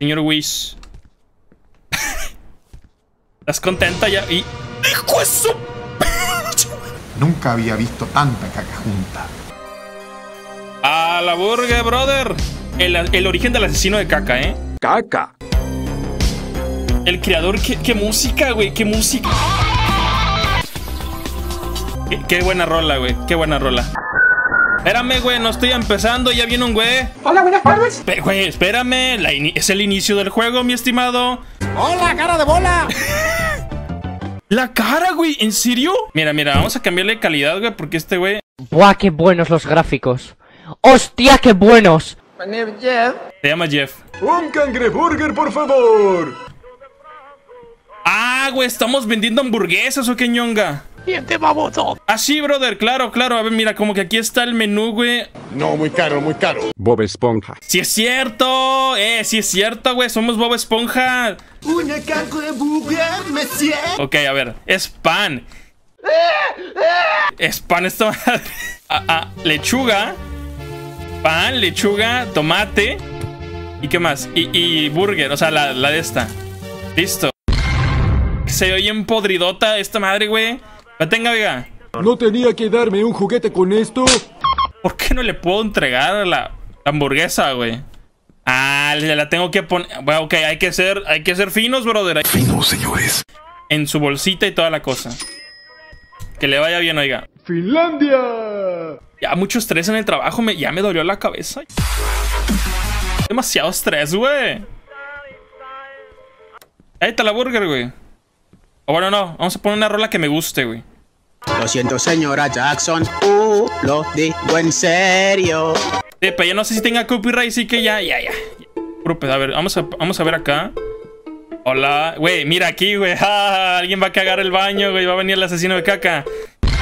Señor Wish. ¿Estás contenta ya? Y... ¡Hijo eso! Nunca había visto tanta caca junta. A la burger, brother. El, el origen del asesino de caca, ¿eh? Caca. El creador, qué, qué música, güey, qué música. Qué, qué buena rola, güey, qué buena rola. Espérame, güey, no estoy empezando, ya viene un güey. Hola, buenas tardes. Espe- Güey, espérame, la es el inicio del juego, mi estimado. Hola, cara de bola. La cara, güey, ¿en serio? Mira, mira, vamos a cambiarle calidad, güey, porque este güey ¡Buah, qué buenos los gráficos! ¡Hostia, qué buenos! se llama Jeff. Un cangreburger, por favor. Ah, güey, estamos vendiendo hamburguesas o qué ñonga. Diente baboso. Ah, sí, brother, claro, claro. A ver, mira, como que aquí está el menú, güey. No, muy caro, muy caro. Bob Esponja. Sí es cierto, eh, sí es cierto, güey, somos Bob Esponja. Una burger, monsieur. Ok, a ver, es pan. Es pan esta madre. Ah, ah, lechuga, pan, lechuga, tomate. ¿Y qué más? Y, y burger, o sea, la, la de esta. Listo. Se oye empodridota esta madre, güey. La tenga, oiga. ¿No tenía que darme un juguete con esto? ¿Por qué no le puedo entregar la, la hamburguesa, güey? Ah, le la tengo que poner. Bueno, ok, hay que ser, hay que ser finos, brother. Finos, señores. En su bolsita y toda la cosa. Que le vaya bien, oiga. ¡Finlandia! Ya mucho estrés en el trabajo, me, ya me dolió la cabeza. Demasiado estrés, güey. Ahí está la burger, güey. O bueno, no, vamos a poner una rola que me guste, güey. Lo siento, señora Jackson. Uh, lo digo en serio. Pero ya no sé si tenga copyright, sí que ya, ya, ya. A ver, vamos a, vamos a ver acá. Hola, güey, mira aquí, güey. Ah, alguien va a cagar el baño, güey. Va a venir el asesino de caca.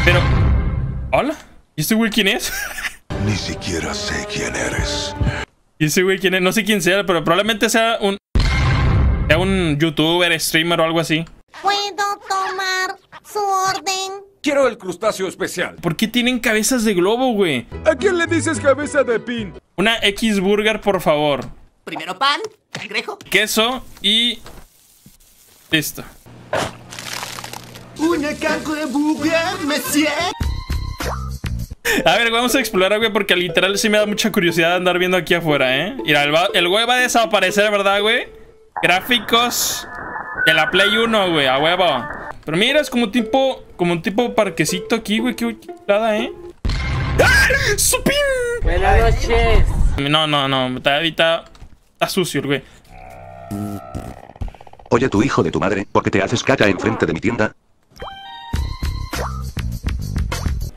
Pero. Hola. ¿Y este güey quién es? Ni siquiera sé quién eres. ¿Y ese güey quién es? No sé quién sea, pero probablemente sea un. Sea un youtuber, streamer o algo así. ¿Puedo tomar su orden? Quiero el crustáceo especial. ¿Por qué tienen cabezas de globo, güey? ¿A quién le dices cabeza de pin? Una X Burger, por favor. Primero pan, cangrejo. Queso y. Listo. Una caca de burger, monsieur. A ver, vamos a explorar, güey, porque literal sí me da mucha curiosidad andar viendo aquí afuera, ¿eh? Mira, el, va- el güey va a desaparecer, ¿verdad, güey? Gráficos de la Play 1, güey, a huevo. Pero mira, es como tipo, como un tipo parquecito aquí, güey, qué nada, ¿eh? ¡Ah! ¡Supín! Buenas noches. No, no, no, está, ahorita está sucio, el güey. Oye, tu hijo de tu madre, ¿por qué te haces caca enfrente de mi tienda?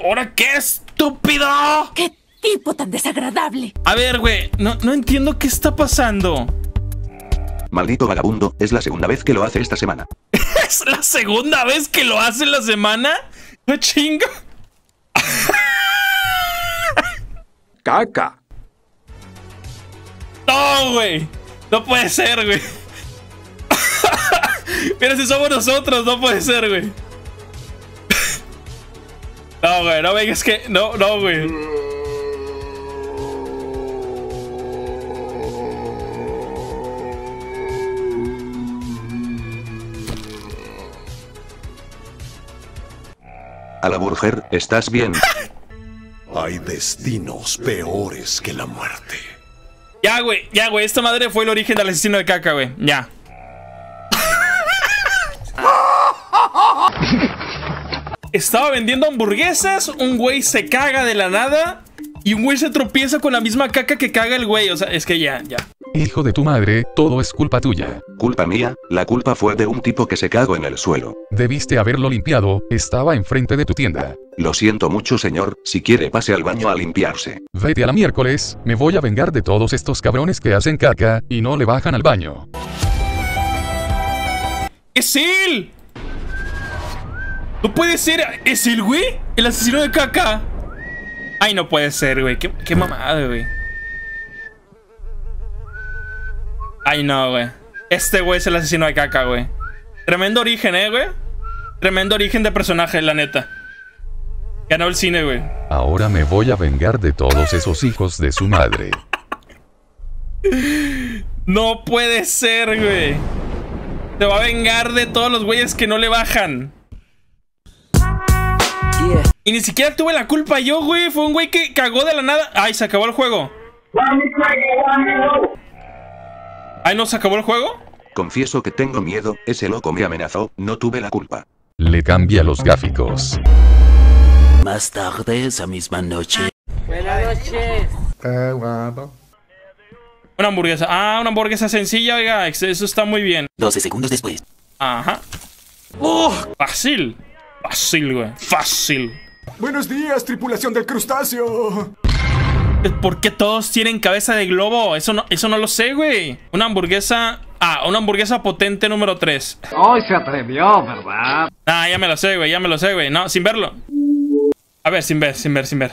¿Ahora qué estúpido? ¡Qué tipo tan desagradable! A ver, güey, no, no entiendo qué está pasando. Maldito vagabundo, es la segunda vez que lo hace esta semana. ¿Es la segunda vez que lo hace en la semana? ¡No chingo! Caca. No, güey. No puede ser, güey. Mira si somos nosotros, no puede ser, güey. No, güey, no vengas que. No, no, güey. A la burger, ¿estás bien? Hay destinos peores que la muerte. Ya, güey, ya, güey. Esta madre fue el origen del asesino de caca, güey. Ya. Estaba vendiendo hamburguesas, un güey se caga de la nada y un güey se tropieza con la misma caca que caga el güey. O sea, es que ya, ya. Hijo de tu madre, todo es culpa tuya. Culpa mía, la culpa fue de un tipo que se cagó en el suelo. Debiste haberlo limpiado, estaba enfrente de tu tienda. Lo siento mucho señor, si quiere pase al baño a limpiarse. Vete a la miércoles, me voy a vengar de todos estos cabrones que hacen caca y no le bajan al baño. ¡Es él! No puede ser. ¿Es él, güey? El asesino de caca. Ay, no puede ser, güey. Qué, qué mamada, güey. Ay, no, güey. Este güey es el asesino de caca, güey. Tremendo origen, eh, güey. Tremendo origen de personaje, la neta. Ganó el cine, güey. Ahora me voy a vengar de todos esos hijos de su madre. No puede ser, güey. Se va a vengar de todos los güeyes que no le bajan. Y ni siquiera tuve la culpa yo, güey. Fue un güey que cagó de la nada. Ay, se acabó el juego. Ay, ¿no se acabó el juego? Confieso que tengo miedo, ese loco me amenazó, no tuve la culpa. Le cambia los gráficos. Más tarde esa misma noche. Buenas noches. Qué guapo. Una hamburguesa. Ah, una hamburguesa sencilla, oiga. Eso está muy bien. 12 segundos después. Ajá. ¡Oh! Fácil. Fácil, güey. Fácil. Buenos días, tripulación del crustáceo. ¿Por qué todos tienen cabeza de globo? Eso no, eso no lo sé, güey. Una hamburguesa. Ah, una hamburguesa potente número 3. Hoy se atrevió, ¿verdad? Ah, ya me lo sé, güey. Ya me lo sé, güey. No, sin verlo. A ver, sin ver, sin ver, sin ver.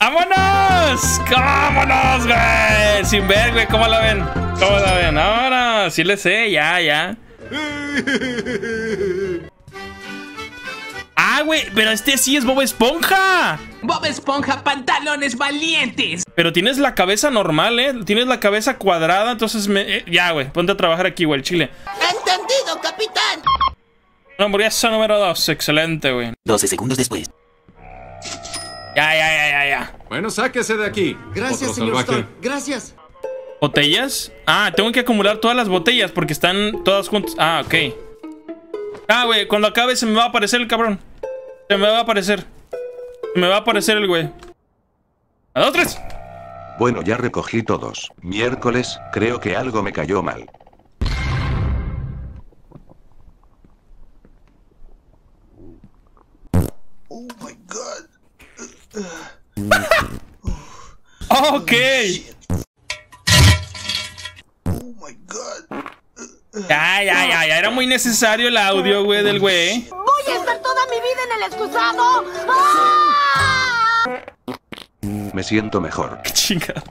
¡Vámonos! ¡Vámonos, güey! Sin ver, güey. ¿Cómo la ven? ¿Cómo la ven? Ahora, sí le sé, ya, ya. Ah, güey, pero este sí es Bob Esponja. Bob Esponja, pantalones valientes. Pero tienes la cabeza normal, ¿eh? Tienes la cabeza cuadrada, entonces me... eh, ya, güey, ponte a trabajar aquí, güey, el chile. Entendido, capitán. Una hamburguesa número 2, excelente, güey. 12 segundos después. Ya, ya, ya, ya, ya. Bueno, sáquese de aquí. Gracias, otro señor salvaje. Gracias. ¿Botellas? Ah, tengo que acumular todas las botellas porque están todas juntas. Ah, ok. Ah, güey, cuando acabe se me va a aparecer el cabrón. Se me va a aparecer. Se me va a aparecer el güey. A dos, tres. Bueno, ya recogí todos. Miércoles, creo que algo me cayó mal. Ok. Ya, ya, ya, ya. Era muy necesario el audio, güey, del güey. Voy a estar toda mi vida en el excusado. ¡Ah! Me siento mejor. Qué chingada.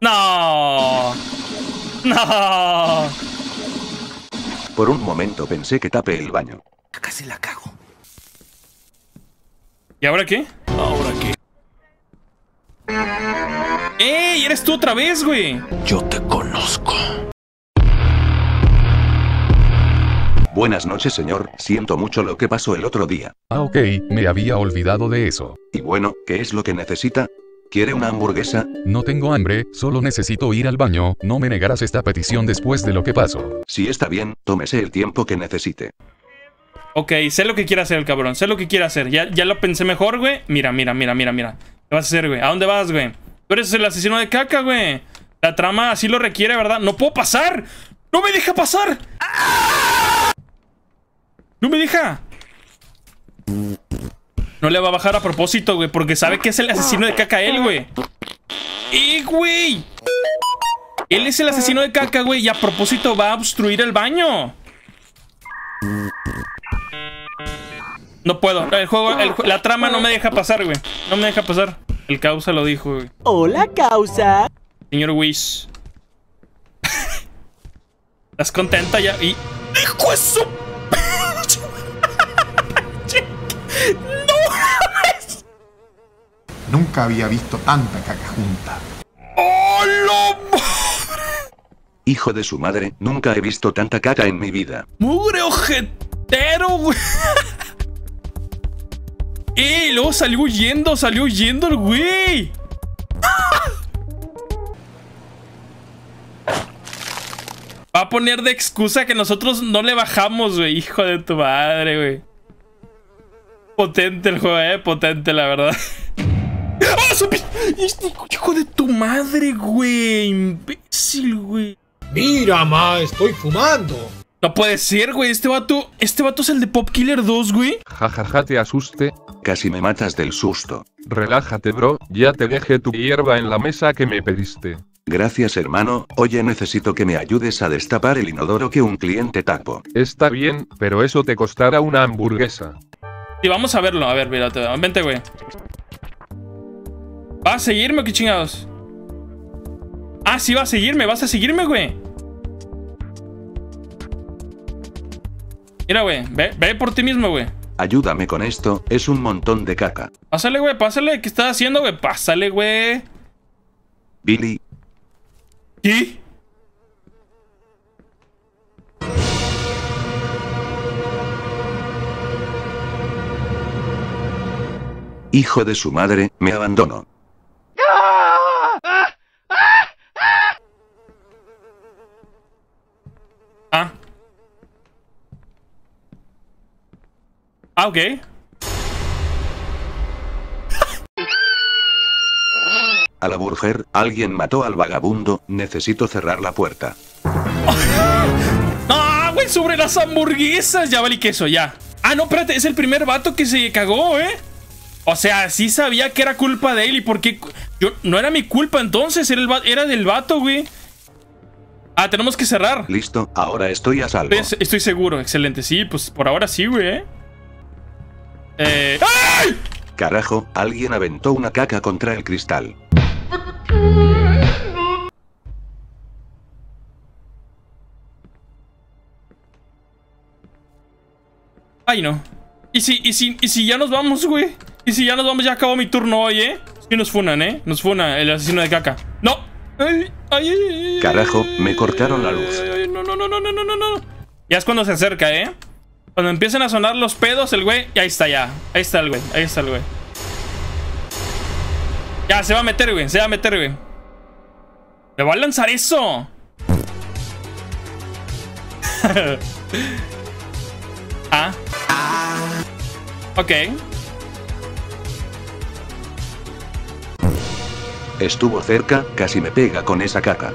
No. No. Por un momento pensé que tapé el baño. Casi la cago. ¿Y ahora qué? ¿Ahora qué? ¡Ey! ¡Eres tú otra vez, güey! Yo te conozco. Buenas noches, señor. Siento mucho lo que pasó el otro día. Ah, ok, me había olvidado de eso. Y bueno, ¿qué es lo que necesita? ¿Quiere una hamburguesa? No tengo hambre, solo necesito ir al baño. No me negarás esta petición después de lo que pasó. Si está bien, tómese el tiempo que necesite. Ok, sé lo que quiere hacer el cabrón. Sé lo que quiere hacer. Ya, ya lo pensé mejor, güey. Mira, mira, mira, mira, mira. ¿Qué vas a hacer, güey? ¿A dónde vas, güey? Tú eres el asesino de caca, güey. La trama así lo requiere, ¿verdad? ¡No puedo pasar! ¡No me deja pasar! ¡No me deja! No le va a bajar a propósito, güey, porque sabe que es el asesino de caca él, güey. ¡Eh, güey! Él es el asesino de caca, güey, y a propósito va a obstruir el baño. No puedo. El juego, el la trama no me deja pasar, güey. No me deja pasar. El causa lo dijo, güey. Hola, causa. Señor Wish. ¿Estás contenta ya? Y. ¡Hijo de su Nunca había visto tanta caca junta. ¡Oh, lo Hijo de su madre, nunca he visto tanta caca en mi vida. ¡Mugre ojetero, güey! ¡Eh! Luego salió huyendo, salió huyendo el güey. Va a poner de excusa que nosotros no le bajamos, güey. Hijo de tu madre, güey. Potente el juego, eh. Potente, la verdad. ¡Ah, su Este hijo de tu madre, güey. Imbécil, güey. Mira, ma, estoy fumando. No puede ser, güey. Este vato. Este vato es el de Pop Killer 2, güey. Jajaja, te asuste. Casi me matas del susto. Relájate, bro. Ya te dejé tu hierba en la mesa que me pediste. Gracias, hermano. Oye, necesito que me ayudes a destapar el inodoro que un cliente tapo. Está bien, pero eso te costará una hamburguesa. Y vamos a verlo. A ver, mira, te- vente, güey. ¿Va a seguirme o qué chingados? Ah, sí, va a seguirme. Vas a seguirme, güey. Mira, güey. Ve, ve por ti mismo, güey. Ayúdame con esto, es un montón de caca. Pásale, güey, pásale. ¿Qué estás haciendo, güey? Pásale, güey. Billy, ¿Qué? hijo de su madre, me abandonó. Ah. Ah, ok. A la burger, alguien mató al vagabundo, necesito cerrar la puerta. ¡Ah, güey! Sobre las hamburguesas. Ya vale queso, ya. Ah, no, espérate. Es el primer vato que se cagó, ¿eh? O sea, sí sabía que era culpa de él. ¿Y por qué? Yo, no era mi culpa entonces. Era, el va- era del vato, güey. Ah, tenemos que cerrar. Listo, ahora estoy a salvo. Estoy, estoy seguro. Excelente. Sí, pues por ahora sí, güey, eh. ¡Ay! Carajo, alguien aventó una caca contra el cristal. Ay, no. ¿Y si, y si, y si ya nos vamos, güey? ¿Y si ya nos vamos? Ya acabó mi turno hoy, ¿eh? Es que nos funan, ¿eh? Nos funa el asesino de caca. ¡No! Ay, ay, ay, Carajo, me cortaron la luz. no, no, no, no, no, no, no. Ya es cuando se acerca, ¿eh? Cuando empiecen a sonar los pedos, el güey... Ahí está ya. Ahí está el güey. Ahí está el güey. Ya, se va a meter, güey. Se va a meter, güey. ¡Me va a lanzar eso! ah. Ok. Estuvo cerca, casi me pega con esa caca.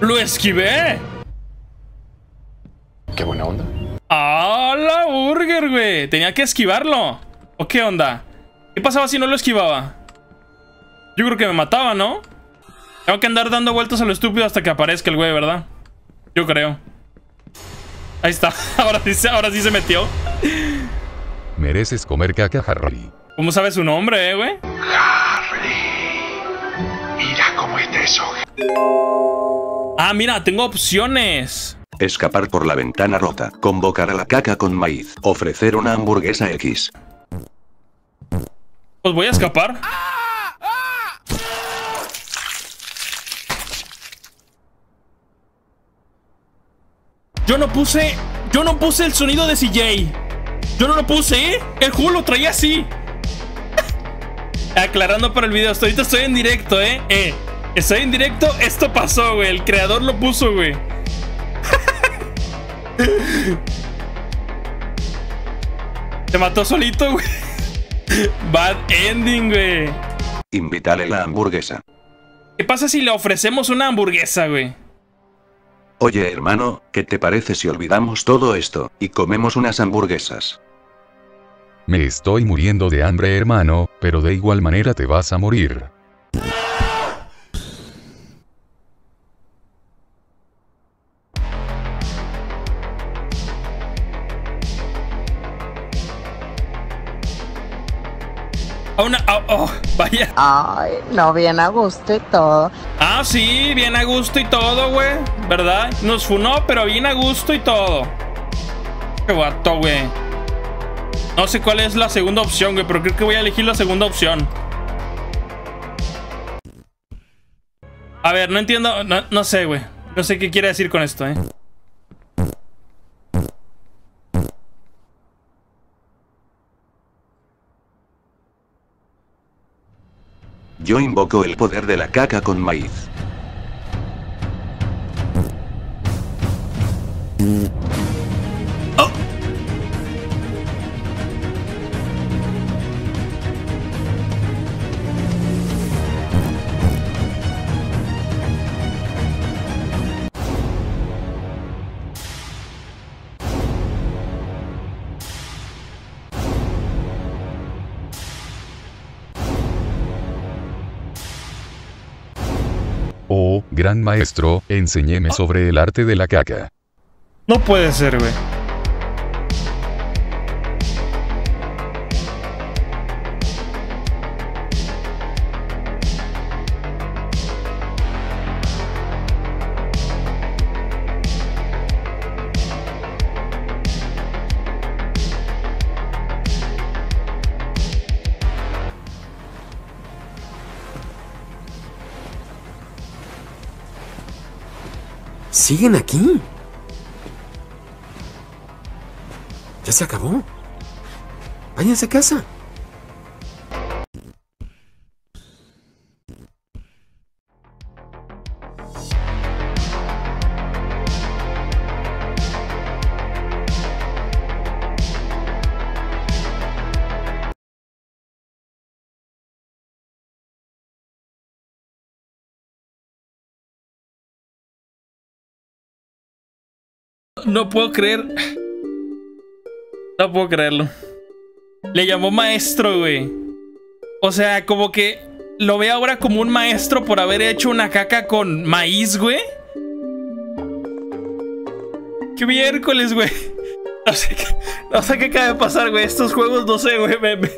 ¡Lo esquivé! Güey! Tenía que esquivarlo. ¿O qué onda? ¿Qué pasaba si no lo esquivaba? Yo creo que me mataba, ¿no? Tengo que andar dando vueltas a lo estúpido hasta que aparezca el güey, ¿verdad? Yo creo. Ahí está. Ahora sí, se- ahora sí se metió. Mereces comer caca, Harry. ¿Cómo sabe su nombre, eh, güey? Mira cómo está eso. Ah, mira, tengo opciones. Escapar por la ventana rota, convocar a la caca con maíz, ofrecer una hamburguesa X. Pues voy a escapar. Yo no puse. Yo no puse el sonido de CJ. Yo no lo puse, ¿eh? El juego lo traía así. Aclarando para el video, hasta ahorita estoy en directo, ¿eh? Eh, estoy en directo, esto pasó, güey. El creador lo puso, güey. Se mató solito, güey. Bad ending, güey. Invítale la hamburguesa. ¿Qué pasa si le ofrecemos una hamburguesa, güey? Oye hermano, ¿qué te parece si olvidamos todo esto, y comemos unas hamburguesas? Me estoy muriendo de hambre, hermano, pero de igual manera te vas a morir. A una. ah, oh, vaya. Ay, no bien a gusto y todo. Ah, sí, bien a gusto y todo, güey. ¿Verdad? Nos funó, pero bien a gusto y todo. Qué vato, güey. No sé cuál es la segunda opción, güey, pero creo que voy a elegir la segunda opción. A ver, no entiendo. No, no sé, güey. No sé qué quiere decir con esto, eh. Yo invoco el poder de la caca con maíz. Gran maestro, enséñeme sobre el arte de la caca. No puede ser, güey. ¿Siguen aquí? Ya se acabó. Váyanse a casa. No puedo creer. No puedo creerlo. Le llamó maestro, güey. O sea, como que lo ve ahora como un maestro por haber hecho una caca con maíz, güey. Qué miércoles, güey. No sé qué, no sé qué acaba de pasar, güey. Estos juegos, no sé, güey. me- me-